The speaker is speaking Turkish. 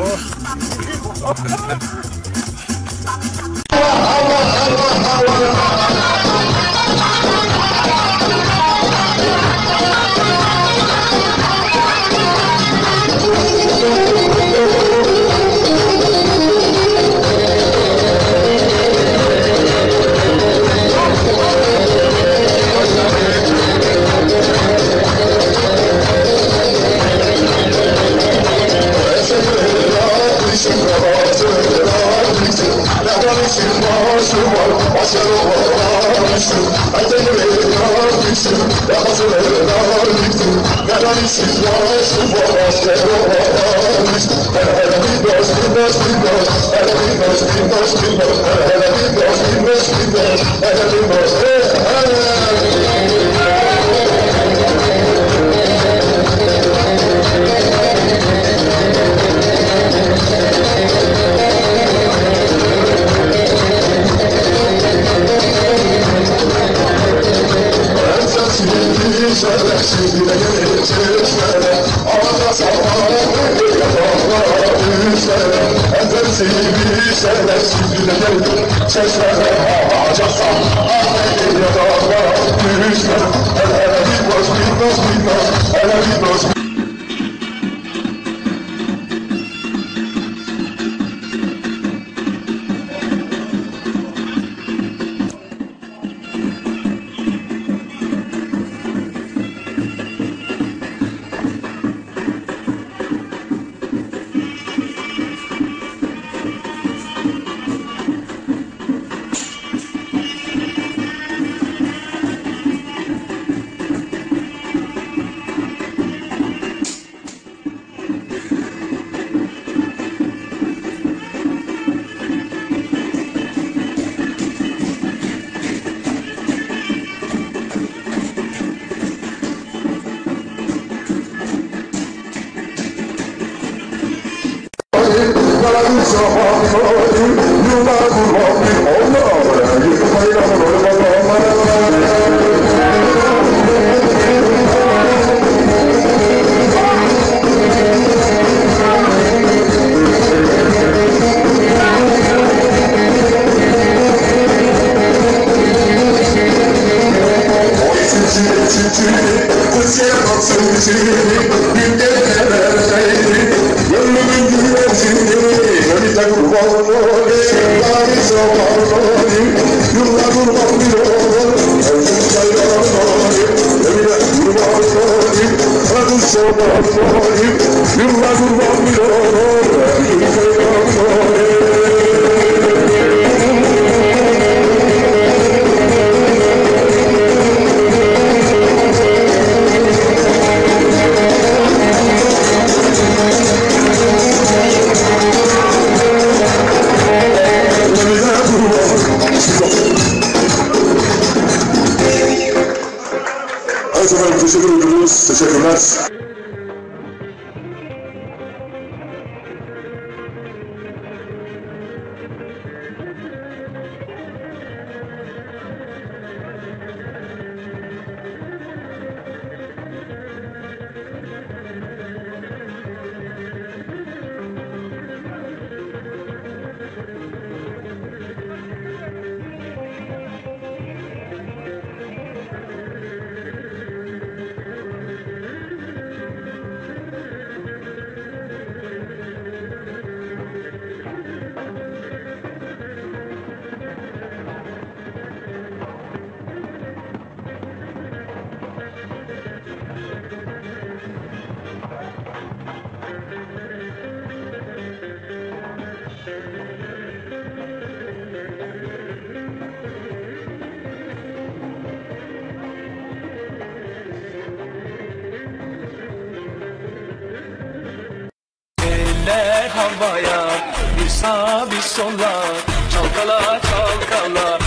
Oh. Allah Allah Allah Allah place it was, it was, it içlere Ağaca sallanan yalanlar düşlere Ezel sivilişlere Şimdi geldim çeşlere Ağaca sallanan yalanlar düşlere Hele bilmez bilmez bilmez Hele Mama, you. saw my body, you might be walking on the havaya Bir sağ bir sola Çalkala çalkala.